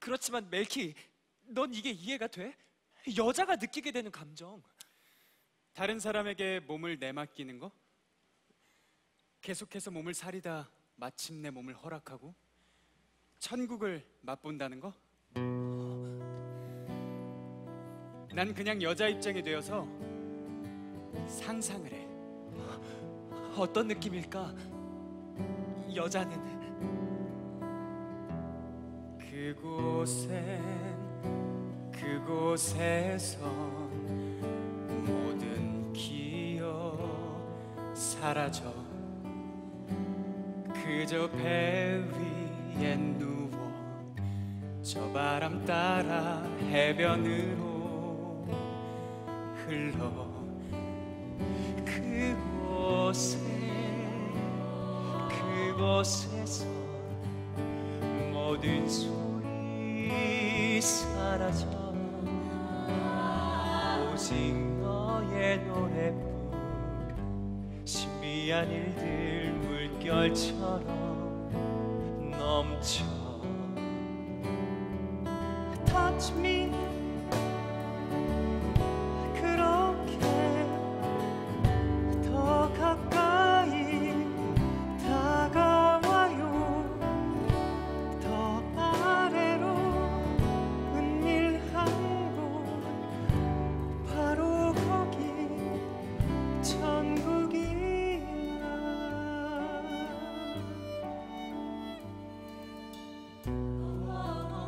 그렇지만 멜키, 넌 이게 이해가 돼? 여자가 느끼게 되는 감정. 다른 사람에게 몸을 내맡기는 거? 계속해서 몸을 사리다 마침내 몸을 허락하고 천국을 맛본다는 거? 난 그냥 여자 입장이 되어서 상상을 해. 어떤 느낌일까? 여자는 그곳엔 그곳에선 모든 기억 사라져. 그저 배 위에 누워 저 바람 따라 해변으로 흘러. 그곳에 그곳에서 모든 소 리 사라져 오직 너의 노래뿐 신비한 일들 물결처럼 넘쳐. Touch me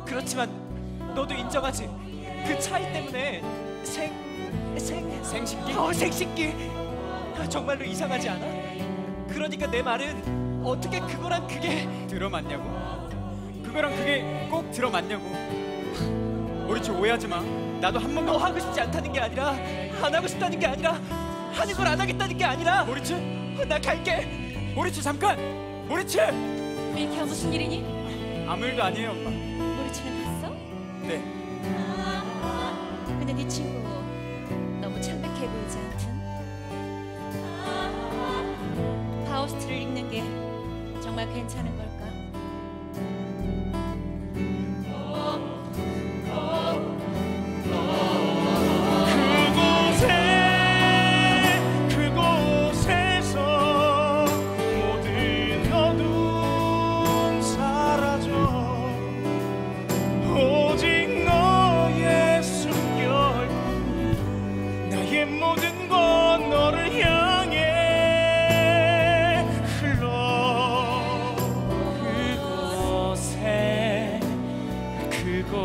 그렇지만 너도 인정하지 그 차이 때문에 생... 생... 생식기? 어 생식기 아, 정말로 이상하지 않아? 그러니까 내 말은 어떻게 그거랑 그게 들어맞냐고? 그거랑 그게 꼭 들어맞냐고? 우리 집 오해하지 마. 나도 한너 번만 하고 싶지 않다는 게 아니라 안 하고 싶다는 게 아니라 하는 걸 안 하겠다는 게 아니라 모리치? 나 갈게 모리치 잠깐! 모리치! 밀키야 무슨 일이니? 아무 일도 아니에요 엄마. 모리치는 갔어? 네. 근데 네 친구 너무 창백해 보이지 않든? 파우스트를 읽는 게 정말 괜찮은 걸까?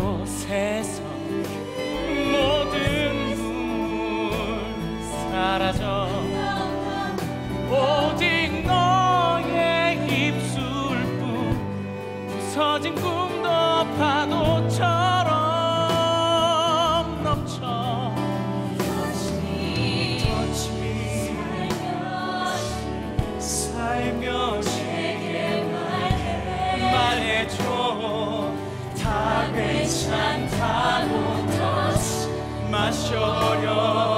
그곳에서 모든 눈물 사라져. 오직 너의 입술뿐 부서진 꿈 다 괜찮다고 더 마셔려